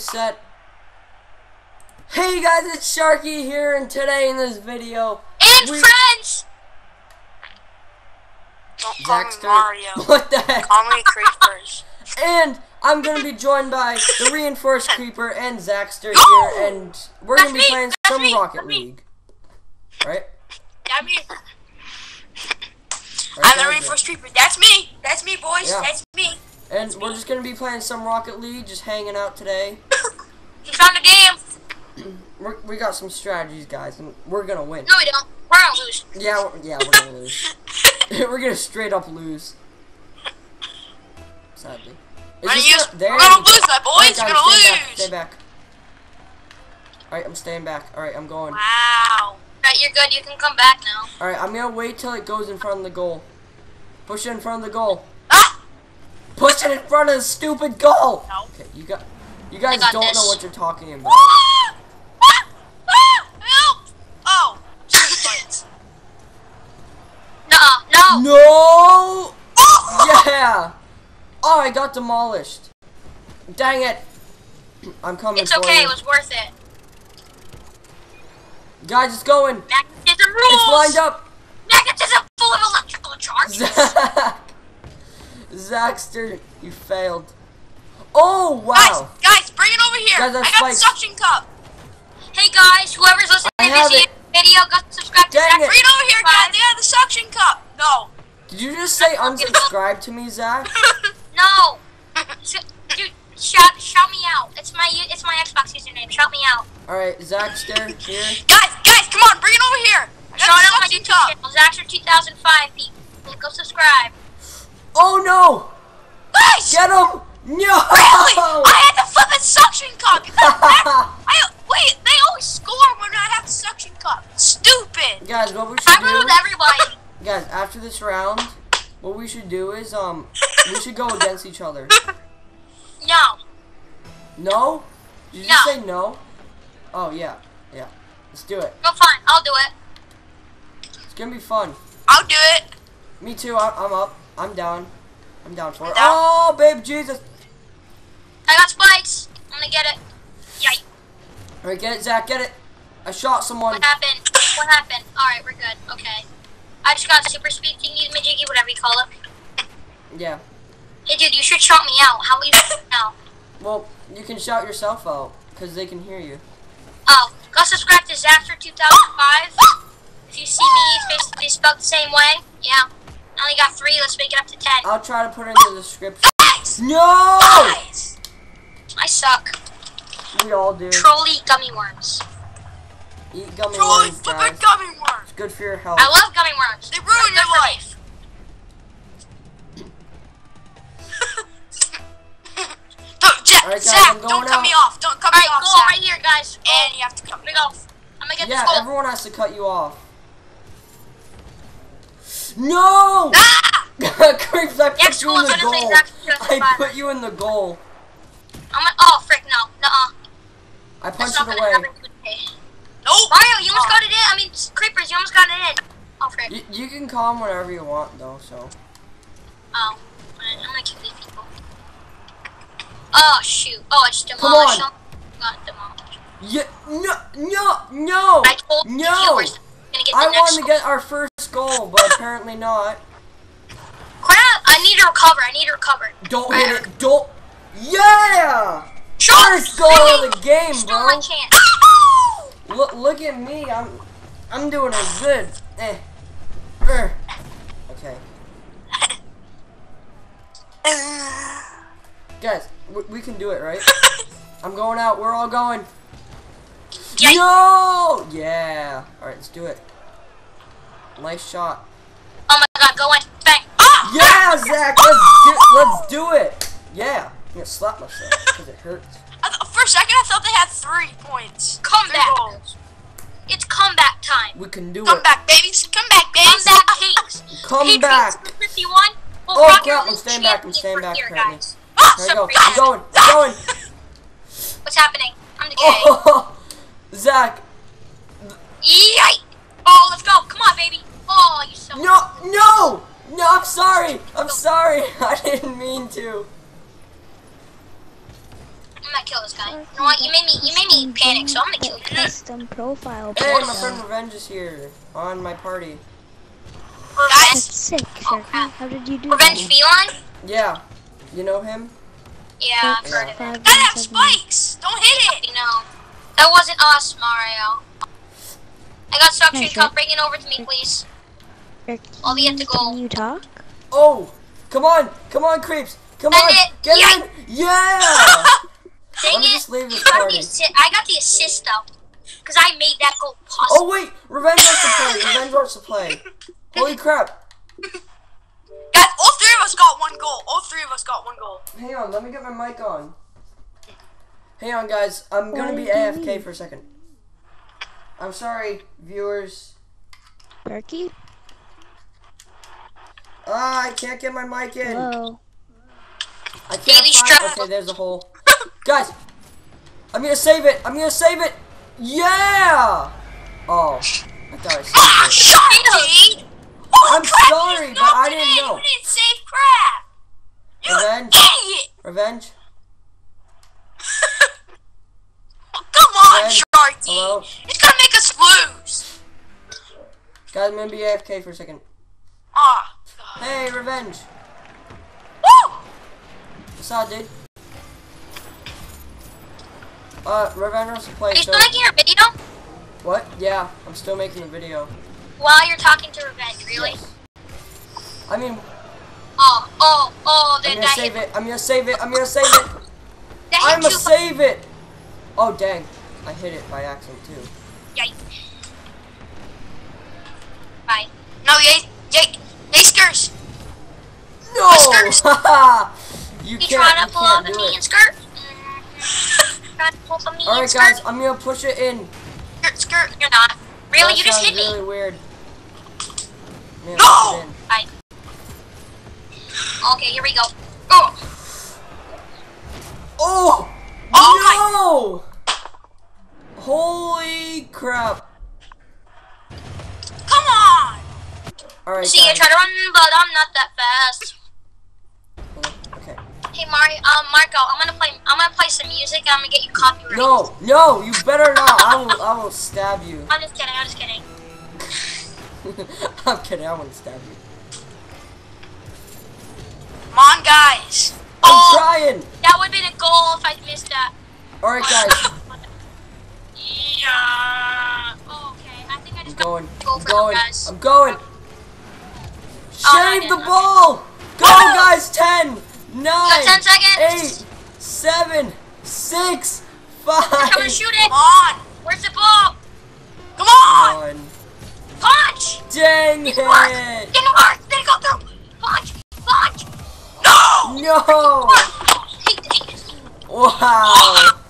set. Hey guys, it's Sharky here, and today in this video, And we- friends! Don't call me Mario. what the heck? Call me Creepers. And I'm gonna be joined by the reinforced creeper and Zaxter here, and we're gonna be That's me, playing that's some me, Rocket that's me. League. Right? That me. Right, I'm the reinforced uh, Creeper. That's me. That's me, boys. Yeah. That's me. And we're just gonna be playing some Rocket League, just hanging out today. You found the game. We're, we got some strategies, guys, and we're gonna win. No, we don't. We're gonna lose. Yeah, we're, yeah, we're gonna lose. we're gonna straight up lose. Sadly. Is gonna use. there We're gonna lose, my boys. guys, We're gonna stay back, lose. stay back. Alright, I'm staying back. Alright, I'm going. Wow. Right, you're good. You can come back now. Alright, I'm gonna wait till it goes in front of the goal. Push it in front of the goal. Ah! Push it in front of the stupid goal! No. Okay, you got you guys don't know what you're talking about. Ah! Ah! Ah! Help! Oh. Nuh-uh. No. No! Oh! Yeah! Oh, I got demolished. Dang it! I'm coming It's okay. you. It was worth it. Guys, it's going. Magnetism rules. It's lined up. Magnetism full of electrical charges. Zach! Zaxter, you failed. Oh, wow. Guys, bring it over here. Guys, I got spikes. the suction cup. Hey guys, whoever's listening I to this video, go subscribe to Zach. it. Bring it over here, guys. They have the suction cup. No. Did you just say unsubscribe to me, Zach? no. Dude, shout, shout me out. It's my it's my Xbox username. Shout me out. Alright, Zaxter, here. Guys, guys, come on, bring it over here. I Shout out my YouTube suction cup. channel, Zaxter 2005 people. Go subscribe. Oh, no! Guys, Get him! No! really? I had the flipping suction cup. You I wait. They always score when I have the suction cup. Stupid. Guys, what we I should removed do... everybody. Guys, after this round, what we should do is, um, we should go against each other. No. No? Did you No. say no? Oh, yeah. Yeah. Let's do it. Go fine. I'll do it. It's gonna be fun. I'll do it. Me too, I I'm up. I'm down. I'm down for it. Oh, babe, Jesus! I got spikes. I'm gonna get it. Yikes. Alright, get it, Zach, get it. I shot someone. What happened? What happened? Alright, we're good. Okay. I just got super speed thingy, majiggy, whatever you call it. Yeah. Hey, dude, you should shout me out. How will you out? Well, you can shout yourself out, because they can hear you. Oh, go subscribe to Zaxter 2005. If you see me, it's basically spelled the same way. Yeah. I only got three. Let's make it up to ten. I'll try to put it in the description. Guys, No! guys. I suck. We all do. Trolley gummy worms. Eat gummy Trolley worms, flipping guys. gummy worms. It's good for your health. I love gummy worms. They ruin your life. Don't, Jack, Alright, guys, Zach, don't going cut me off. Don't cut me off, goal Zach. right here, guys. And you have to cut I'm me gonna off. I'm gonna get Yeah, this goal. everyone has to cut you off. No! Ah! Creeps, I put you in the is gonna say goal. I put you in the goal. I'm. Oh, frick, no. Nuh-uh. I That's punched it away. happen today. Nope. Mario, you almost Oh. got it in. I mean, creepers, you almost got it in. Oh, frick. You, you can call them whatever you want, though, so. Oh, I'm gonna kill these people. Oh shoot! Oh, I just Come demolished on. them. Got demolished. Yeah, no, no, no! I told the no! viewers I'm gonna get the I next wanted to goal. get our first goal, but apparently not. Crap! I need to recover. I need to recover. Don't hit it. Don't. Yeah! Shot! First goal of the game, bro. chance. Look, look at me. I'm, I'm doing it good. Eh. Er. Okay, guys, we, we can do it, right? I'm going out. We're all going. Yikes. No! Yeah. All right, let's do it. Nice shot. Oh my god, go in. Bang. Ah! Yeah, Zach. Let's do, let's do it. Yeah. I'm gonna slap myself because it hurts. I th- for a second, I thought they had three points. Three Comeback. goals. It's comeback time. We can do it. Come it. back, babies. Come back, babies. Comeback kings. Come Patriots, back. 51. Well, Oh, Rocket crap, I'm staying back, I'm staying back, Here, apparently. guys. Ah, There you go. I'm going. I'm going. What's happening? I'm the gay. Oh, Zach. Yikes! Oh, let's go. Come on, baby. Oh, you're so. No, no, no. I'm sorry. I'm sorry. I didn't mean to. I'm gonna kill this guy. You know what? You made me. You made me panic, so I'm gonna kill you. Custom profile Hey, my friend Revenge is here on my party. That's Guys, sick, Oh, Sharky. How did you do Revenge that? Feline. Yeah, you know him? Yeah, I've heard of it. Five, Gotta have seven. spikes. Don't hit it. You know, that wasn't us, Mario. I got suction Nice, cup. Bring it over to me, please. Sharky, Well, we have to go. Can you talk? Oh, come on, come on, creeps, come Send on, it. get Yeah. in, yeah. Dang it! leave this You got party. the I got the assist though, cause I made that goal possible. Oh wait, Revenge wants to play. Revenge wants to play. Holy crap! Guys, all three of us got one goal. All three of us got one goal. Hang on, let me get my mic on. Hang on, guys. I'm gonna be AFK leave? for a second. I'm sorry, viewers. Sharky? Ah, I can't get my mic in. Hello? I can't Daily find. struggle. Okay, there's a hole. Guys, I'm gonna save it. I'm gonna save it. Yeah. Oh, I thought I Ah, saved it. Sharky! Holy I'm crap, sorry, you but I didn't know. You didn't save crap. You Revenge. idiot! Revenge. Come on, Revenge. Sharky. Hello? It's gonna make us lose. Guys, I'm gonna be AFK for a second. Ah. Hey, Revenge. Woo! What's up, dude? Uh, Revenge wants to play. Are you So, still making your video what? Yeah, I'm still making the video. while you're talking to Revenge? Really? Yes. I mean, Oh, oh, oh! I'm gonna save hit, it. I'm gonna save it. I'm gonna save it. I'm gonna save it. Oh dang, I hit it by accident too. Yikes. Bye. No, yay, yay, Yaskers. No! you You can't. trying to you can't a do and it. trying to pull me All and right, skirt? guys, I'm gonna push it in. Skirt, skirt. You're not. Really? That you just hit me. really weird. No! push it in. Bye. Okay, here we go. Oh, Oh! Oh no! Holy crap! Come on. All right, see, I try to run, but I'm not that fast. Hey, Mario, um, Marco, I'm gonna play. I'm gonna play some music. and I'm gonna get you copyright. No, no, you better not. I will, I will stab you. I'm just kidding. I'm just kidding. I'm kidding. I wouldn't stab you. Come on, guys. I'm Oh. trying. That would be the goal if I missed that. All right, guys. yeah. Oh, okay. I think I I'm just got going. Go I'm them, going. guys. I'm going. Oh, Shave the didn't. ball. Go, guys. Ten, nine, 10 seconds. eight, seven, six, I'm five, gonna shoot it. Come on. Where's the ball? Come on. one. Punch! Dang Didn't work! it! Didn't work! Didn't go through! Punch! Punch! No. No! Hey, dang it. Wow!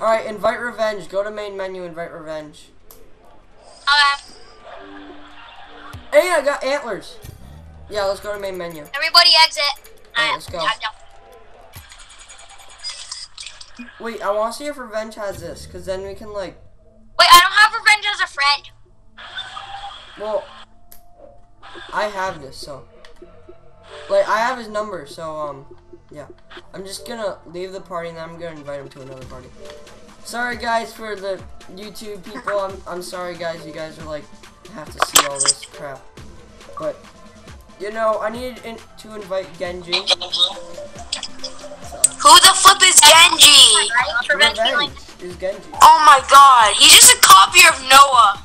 Alright, invite revenge. Go to main menu, invite revenge. Okay. Hey, I got antlers. Yeah, let's go to main menu. Everybody exit. Alright, let's go. Wait, I want to see if revenge has this, because then we can, like, Wait, I don't have Revenge as a friend. well, I have this, so. Like, I have his number, so, um, yeah. I'm just gonna leave the party and then I'm gonna invite him to another party. Sorry, guys, for the YouTube people. I'm, I'm sorry, guys. You guys are, like, have to see all this crap. But, you know, I needed in to invite Genji. Who the flip is Genji? Revenge is Genji. Oh my god, he's just a copy of Noah.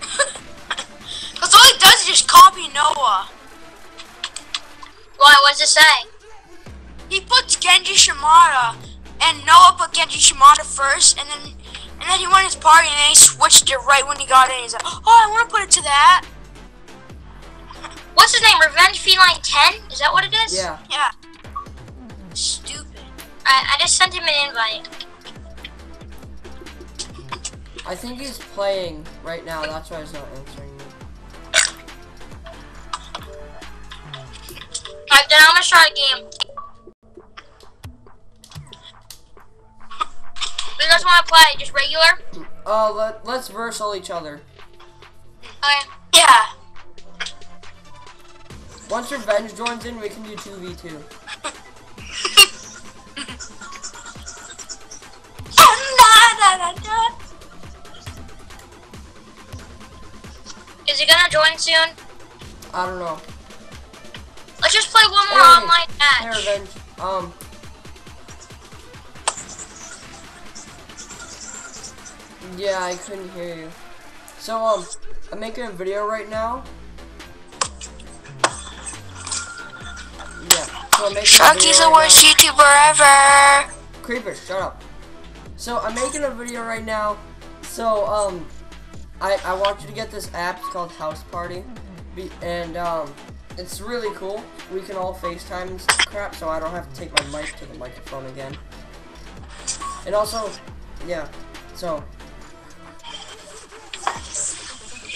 Cause all he does is just copy Noah. Why? What does it say? He puts Genji Shimada, and Noah put Genji Shimada first, and then and then he won his party, and then he switched it right when he got in. He's like, oh, I want to put it to that. What's his name? Revenge Feline 10? Is that what it is? Yeah. Yeah. Stupid. I, I just sent him an invite. I think he's playing right now. That's why he's not answering me. Alright, then I'm gonna start a game. Who guys wanna play? Just regular? Uh, let, let's verse all each other. Okay. Yeah. Once Revenge joins in, we can do 2v2. Is he gonna join soon? I don't know. Let's just play one more Hey, online Hey, match. Revenge. Um. Yeah, I couldn't hear you. So, um, I'm making a video right now. Yeah, so I'm making a Sharky's the right worst now. YouTuber ever. Creeper, shut up. So I'm making a video right now. So um, I I want you to get this app. It's called House Party, Be, and um, it's really cool. We can all FaceTime and crap, so I don't have to take my mic to the microphone again. And also, yeah. So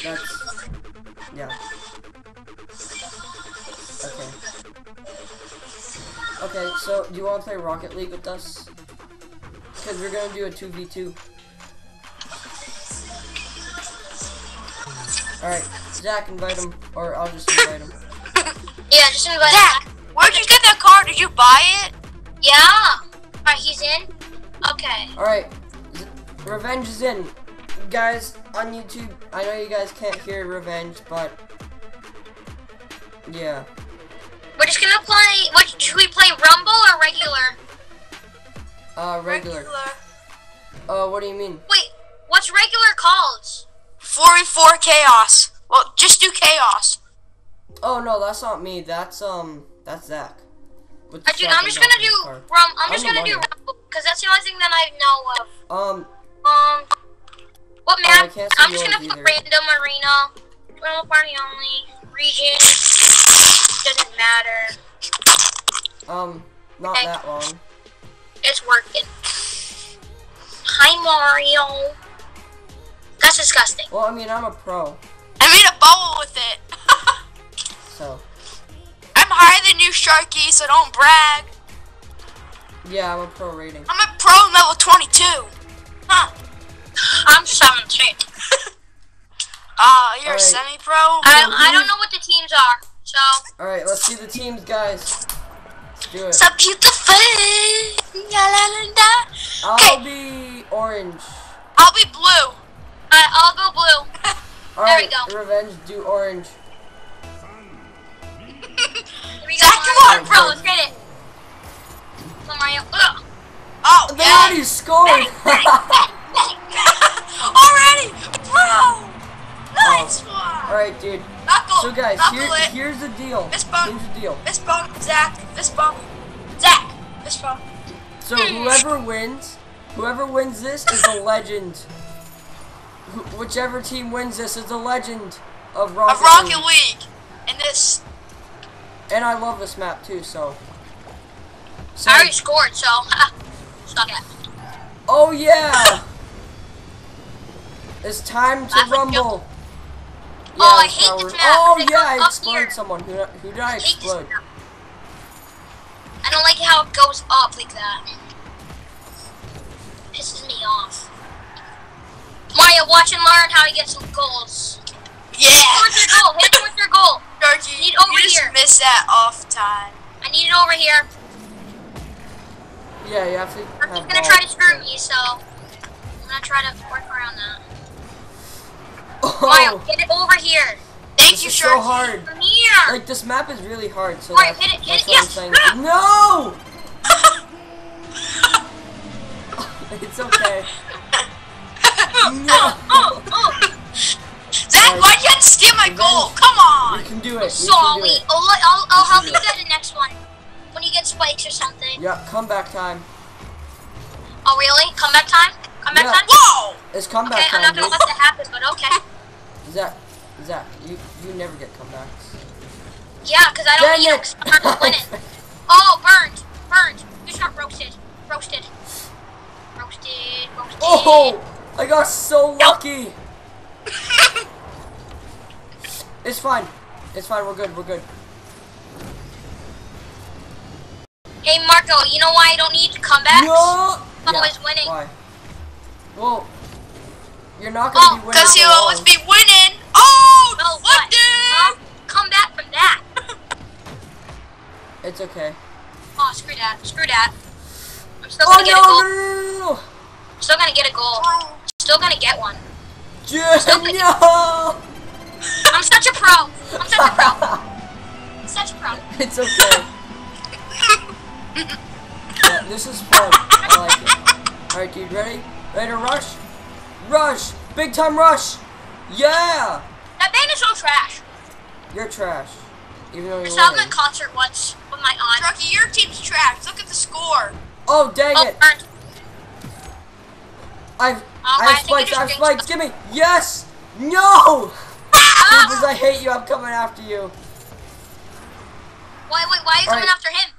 that's yeah. Okay. Okay, so do you want to play Rocket League with us? Because we're gonna do a 2v2. Alright, Zach, invite him. Or I'll just invite him. Yeah, just invite Zach, where'd you get that car? Did you buy it? Yeah. Alright, he's in. Okay. Alright, Revenge is in. Guys, on YouTube, I know you guys can't hear Revenge, but. Yeah. We're just gonna play. What should we play? Rumble or regular? Uh, regular. Uh, what do you mean? Wait, what's regular called? 44 chaos. Well, just do chaos. Oh no, that's not me. That's um, that's Zach. With the Uh, dude, I'm just gonna do car. rum. I'm just I'm the gonna do rumble because that's the only thing that I know of. Um, what Oh, I map? can't see I'm just gonna put random arena, normal party only, region. Doesn't matter. um, not Okay. that long. It's working. Hi Mario. That's disgusting. Well, I mean, I'm a pro, I made a bubble with it. so I'm higher than you, Sharky, so don't brag. yeah, I'm a pro rating. I'm a pro level 22. Huh. I'm 17. Ah, you're Alright. a semi-pro? I, I don't know what the teams are, so All right, let's see the teams, guys. Let's do it. So beautiful. La, la, la, la. I'll be orange. I'll be blue. I, I'll go blue. All There we go. revenge. Do orange. Here we go. Zach, come Mario. on, bro. Let's get it. Come on, Mario. Ugh. Oh, They yeah. already scored. Already, bro. Nice one. All right, dude. Knuckle. So guys, here, here's the deal. Fist bump. Here's the deal. Fist bump, Zach. Fist bump. Zach. Fist bump. So whoever wins, whoever wins this is a legend. Wh- whichever team wins this is a legend of Rocket, Of Rocket League. League. And this. And I love this map too. So. so I already scored, so suck it. oh yeah. It's time to and rumble. Oh, I hate how this map. Oh They yeah, I up exploded someone. Who, who did I I explode? I don't like how it goes up like that. Pisses me off. Mario, watch and learn how to get some goals. Yeah. Towards your goal. Hit towards your goal. Georgie, Need you over just here. missed that off time. I need it over here. Yeah, you have to. Or have he's gonna try to screw me, so I'm gonna try to work around that. Oh, get it over here. Thank this you, is Sharky. so hard. From here. Like this map is really hard. So that's, hit it, hit it, yes. No. it's okay. Oh, No. oh, oh. Zach, why'd you have to steal my goal? Come on. can do it. We can do Sorry. it. Oh, look, I'll, I'll help you get the next one. When you get spikes or something. Yeah, comeback time. Oh, really? Comeback time? Comeback Yeah. time? Whoa. It's comeback time. Okay, I'm not gonna dude. let that happen, but okay. Zach, Zach, you you never get comebacks. Yeah, because I don't Dang need them it! 'cause I'm not winning. Oh, burned. Burned. Good shot, roasted. Roasted. Roasted. Roasted. oh, I got so lucky. It's fine. It's fine. We're good. We're good. Hey, Marco, you know why I don't need comebacks? No. I'm always winning. Why? Well, you're not gonna Oh, be winning. Because for he'll always be winning. Oh, No, what, what? Huh? Come back from that. It's okay. Oh, screw that. Screw that. I'm still Oh gonna no, get a goal. no, no, no, Still gonna get a goal. Still gonna get one. no. no. I'm such a pro. I'm such a pro. Such a pro. it's okay. Yeah, this is fun. I like it. Alright, dude, ready? Ready to rush? Rush! Big time rush! Yeah! That band is so trash. You're trash. Even though you're saw them winning. in concert once with my aunt. Trucky, your team's trash. Look at the score. Oh, dang Oh, it! burnt. I've, I I have think spikes, I have just spikes, give me! Yes! No! Ah! Because I hate you, I'm coming after you. Why, wait, why are you coming Alright. after him?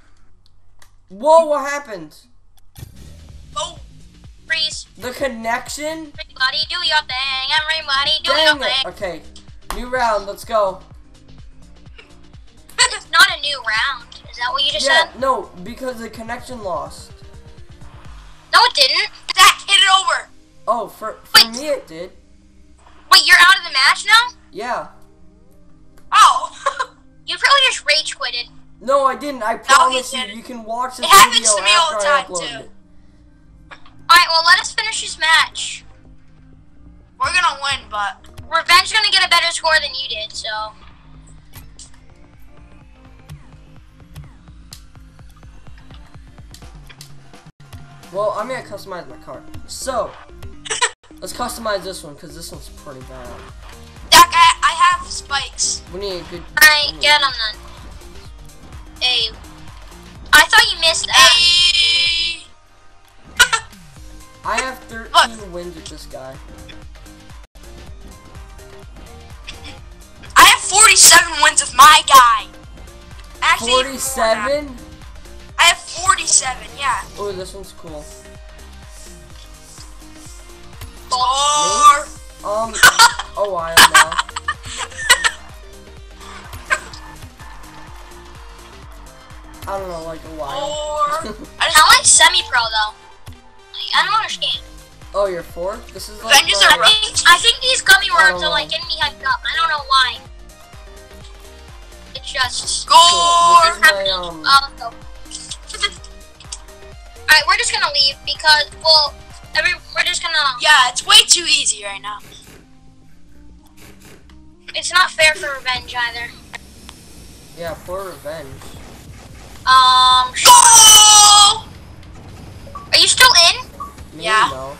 Whoa, what happened? Freeze. The connection? Everybody do your thing. Everybody do Dang your it! thing. Okay, new round, let's go. It's not a new round. Is that what you just Yeah, said? no, because the connection lost. No, it didn't. Zach, hit it over. Oh, for, for Wait. me it did. Wait, you're out of the match now? Yeah. Oh. You probably just rage quitted. No, I didn't. I promise you, didn't. you can watch this It happens video to me all after the I time, upload too. it. Alright, well, let us finish this match. We're gonna win, but Revenge gonna get a better score than you did, so. Well, I'm gonna customize my car. So, let's customize this one because this one's pretty bad. Zach, I, I have spikes. We need a good. Alright, get him then. Hey. I thought you missed that. Hey. I have 13 wins with this guy. I have 47 wins with my guy. Actually, even more now. 47. I have 47. Yeah. Oh, this one's cool. Score. Um, oh, I am now. I don't know, like a while. Just I'm like semi-pro though. Like, I don't understand. oh, you're four. This is like. Avengers my- are I think I think these gummy worms don't are like getting me hyped up. I don't know why. It's just. Cool. score. This is my um. Oh, so. Alright, we're just gonna leave because well, every we're just gonna. Yeah, it's way too easy right now. It's not fair for revenge either. Yeah, for revenge. Um, sh- Goal. are you still in? Me, Yeah. No.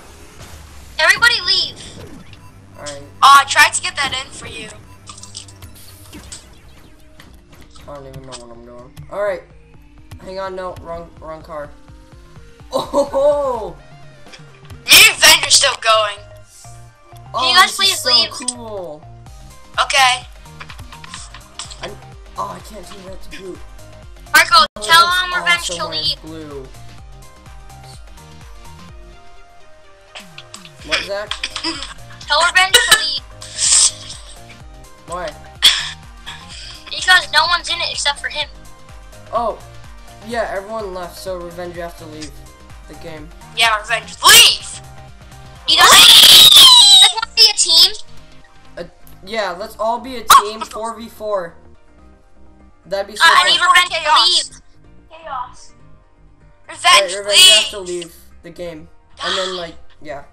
Everybody leave. Alright. Oh, I tried to get that in for you. I don't even know what I'm doing. Alright. Hang on, no, wrong wrong car. Oh! And Avengers still going. oh you guys this is please so leave? cool. Okay. I, oh, I can't do that to do. Marco, Oh, tell revenge awesome to leave. Blue. What, Zach? Tell revenge to leave Why? because no one's in it except for him. Oh, yeah, everyone left, so Revenge, you have to leave the game. Yeah, Revenge, leave. You guys, you guys want to be a team? Uh, yeah, let's all be a Oh, team, 4v4. That'd be so Uh, I need revenge to Chaos. leave. Chaos. Alright, Revenge, Revenge, you have to leave. leave the game. And then, like, yeah.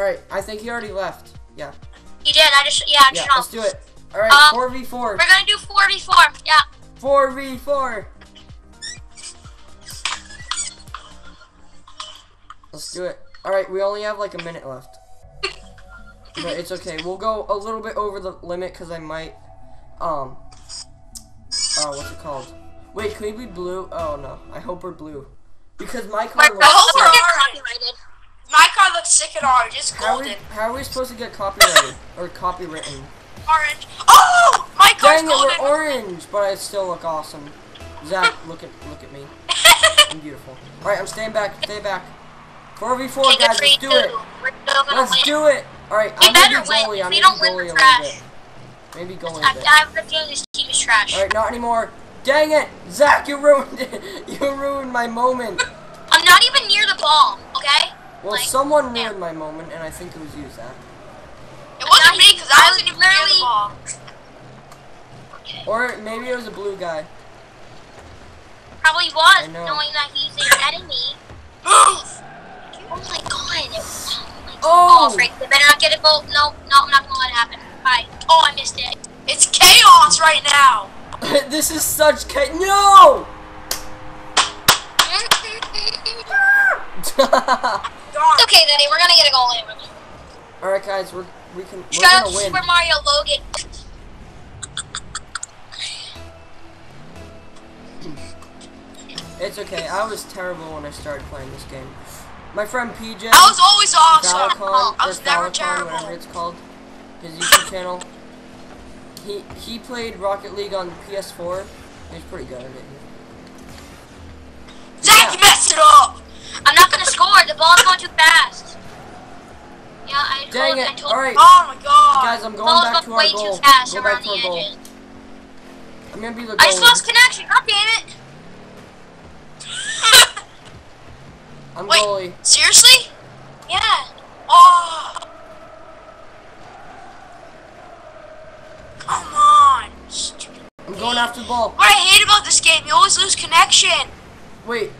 Alright, I think he already left. Yeah. You did. I just yeah. I Yeah, just let's do it. Alright, Um, 4v4. We're gonna do four v four. Yeah. 4v4. Let's do it. Alright, we only have like a minute left. but it's okay. We'll go a little bit over the limit because I might, um, oh, what's it called? Wait, can we be blue? Oh no, I hope we're blue. Because my car Marco, looks hope we're we're sick. get orange. copyrighted. My car looks sick and orange. It's How are, we, how are we supposed to get copyrighted? or copywritten? Orange. Oh, my car's Dang it, golden. we're orange, but I still look awesome. Zach, look at look at me. I'm beautiful. Alright, I'm staying back, stay back. 4v4 guys, let's do it. Gonna Let's win. do it. Alright, We I'm gonna be goalie. I'm gonna goalie a little bit. Maybe goalie I, a bit. I have a feeling this team is trash. Alright, not anymore. Dang it! Zach, you ruined it. You ruined my moment. I'm not even near the ball. Okay. Well, Like, someone yeah. ruined my moment, and I think it was you, Zach. It wasn't me because I I wasn't was even near the literally- ball. Or maybe it was a blue guy. Probably was, know. knowing that he's an enemy. Move! Oh my god. Oh, my Oh! oh freak. They better not get it. Well, no, no, I'm not gonna let it happen. Bye. Oh, I missed it. It's chaos right now! this is such cha- No! it's okay, Daddy. We're gonna get a goal in. Alright guys, we're we can we're Shut up, gonna win. Super Mario Logan. It's okay. I was terrible when I started playing this game. My friend PJ I was always awesome! Valacon, I was never Falcon, whatever it's called, his YouTube channel. He he played Rocket League on PS4. He's pretty good at it. I'm not gonna score. The ball's going too fast. Yeah, I told, Dang I it! told All right, Oh my god! guys, I'm going ball's back to our way goal. too fast Go back around to our the goal. edges. I'm gonna be the I just lost connection. God damn it. I'm Wait. goalie. Seriously? Yeah. Oh! Come on! Stupid. I'm going after the ball. What I hate about this game, you always lose connection! Wait,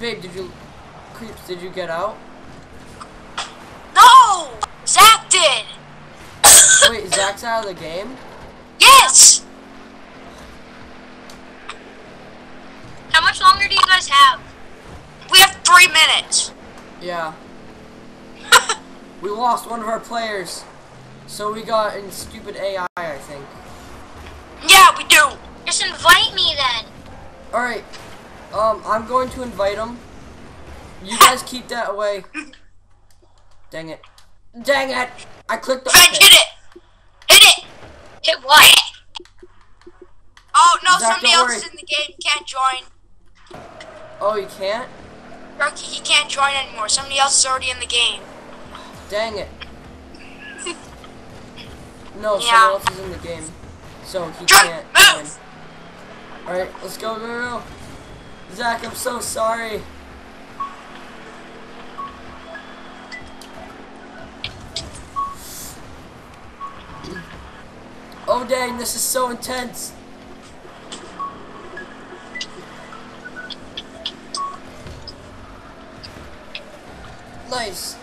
babe, did you creeps? Did you get out? No! Zach did! Wait, Zach's out of the game. Yes! How much longer do you guys have? We have three minutes. Yeah. We lost one of our players, so we got in stupid AI, I think. Yeah, we do. Just invite me then. All right. Um, I'm going to invite him. You guys keep that away. Dang it. Dang it! I clicked the. Revenge, hit it! Hit it! Hit what? Oh, no, Zach, somebody else worry. is in the game. Can't join. Oh, you can't? Rocky, he can't join anymore. Somebody else is already in the game. Dang it. No, Yeah. someone else is in the game. So he can't join. Alright, let's go, go. Zach, I'm so sorry. Oh dang, this is so intense. Nice.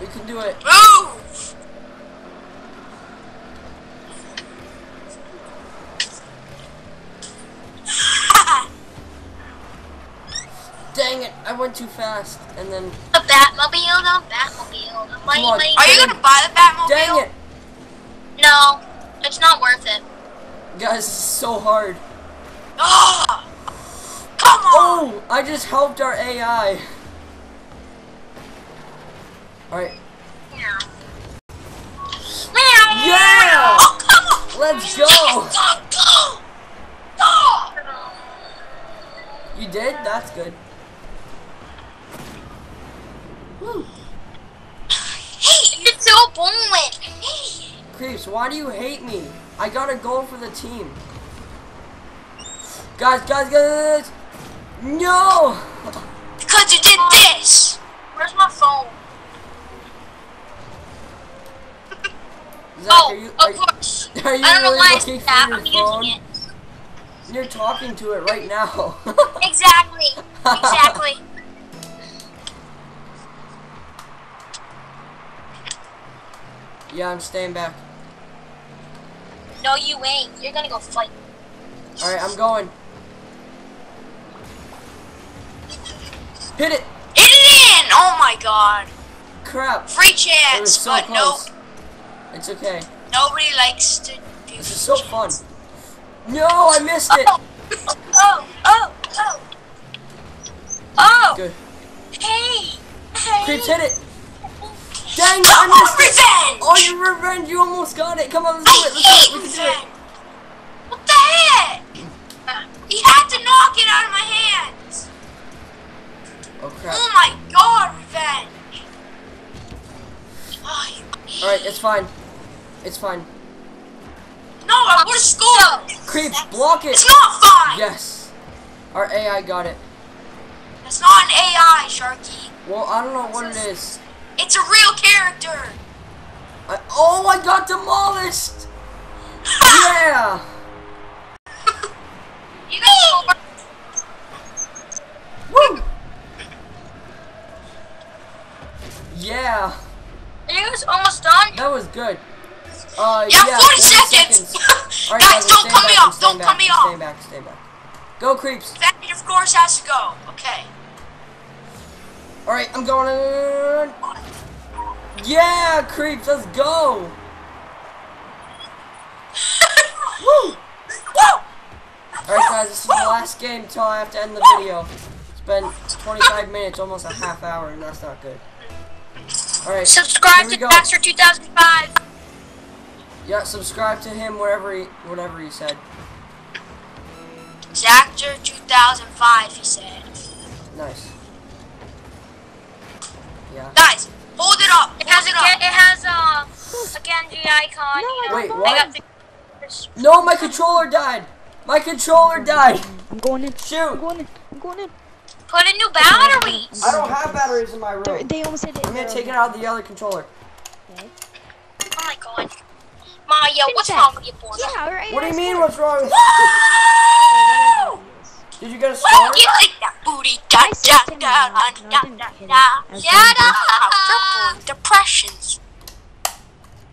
We can do it. Oh! Dang it, I went too fast. And then, A Batmobile, the Batmobile, the mighty, on. mighty. Are you gonna buy the Batmobile? dang it. No, it's not worth it. Guys, this is so hard. Ah! Come on! Oh, I just helped our AI. Alright, Yeah. yeah! Oh, come on! Let's go! Go, go! Go! You did? That's good. Woo. Hey, you're so bullet. Creeps, why do you hate me? I got a goal for the team. Guys, guys, guys! No! Because you did this! Where's my phone? Zach, oh, are you, of are, course. are you I don't know why looking for that. your I'm phone? using it. You're talking to it right now. Exactly. Exactly. yeah, I'm staying back. No, you ain't. You're gonna go fight. Alright, I'm going. Hit it! Hit it in! Oh my god. Crap! Free chance, so but no. It's okay. nobody likes to do This is so fun. No, I missed it! Oh, oh, oh. Oh, oh. Good. hey. Hey. Creeps, hit it! Dang it, I missed it! revenge! Oh, you revenge, you almost got it! Come on, let's do it, let's do it, can do it! What the heck? He had to knock it out of my hands! Oh crap. Oh my god, revenge! Oh, Alright, it's fine. It's fine. No, I would've scored! Creeps, block it! It's not fine! Yes! Our AI got it. It's not an AI, Sharky. Well, I don't know what it is. It's a real character! I, oh, I got demolished! yeah! you got Woo! Yeah. It was almost done. That was good. Uh, yeah, yeah 40 seconds! seconds. Guys, guys, don't cut me off! Don't cut me off! Stay back, stay back. Go, creeps! That, of course, has to go. Okay. Alright, I'm going in. Yeah, creeps, let's go. Woo! Woo! Alright, guys, this is the last game until I have to end the video. It's been 25 minutes, almost a half hour, and that's not good. Alright, Subscribe to go. Zaxter 2005. Yeah, subscribe to him wherever he, whatever he said. Zactor 2005, he said. Nice. Yeah. Guys, hold it up. It has a Hold it Gen- up. it has a a Genji icon. No, you know. Wait, I what? got the- No, my controller died. My controller died. I'm going in. Shoot. I'm going in. I'm going in. Put in new batteries. I don't have batteries in my They're, room. they almost hit it. I'm gonna take it out of the other controller. Okay. Oh my god. Maya, what's wrong with your board? Yeah, alright. What do you mean? What's wrong? Whatever it is. Did you get a Woo! score? You think that booty da I said da ten da minutes, da I da didn't da hit it. da. I was Shut going up! Triple depressions.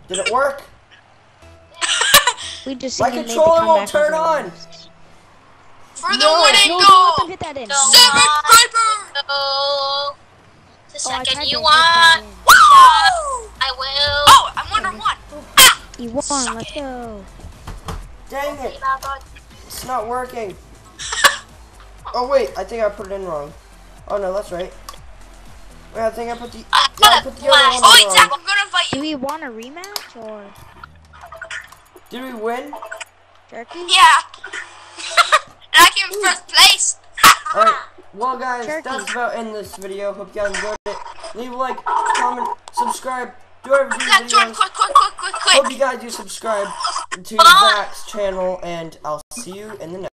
Did it work? We just My seen it made the controller won't turn on. last. For the No, winning No, don't let them goal. hit that in. Go Seven on. Piper. Oh, the Oh, second tried you want, that. Woo! I will. Oh, I'm under one. Ah! You won. Let's go. Dang it. It's not working. Oh wait, I think I put it in wrong. Oh no, that's right. Wait, I think I put the ah, yeah, I put the other one Oh, in Zach, wrong. I'm gonna invite Do we want a rematch or Did we win? Turkey? Yeah. and I came in first place. Alright, well guys, Turkey. that's about in this video. Hope you guys enjoyed it. Leave a like, comment, subscribe, do whatever you Zach, join videos. quick, quick, quick, quick, Hope you guys do subscribe to Hold on. Zach's channel, and I'll see you in the next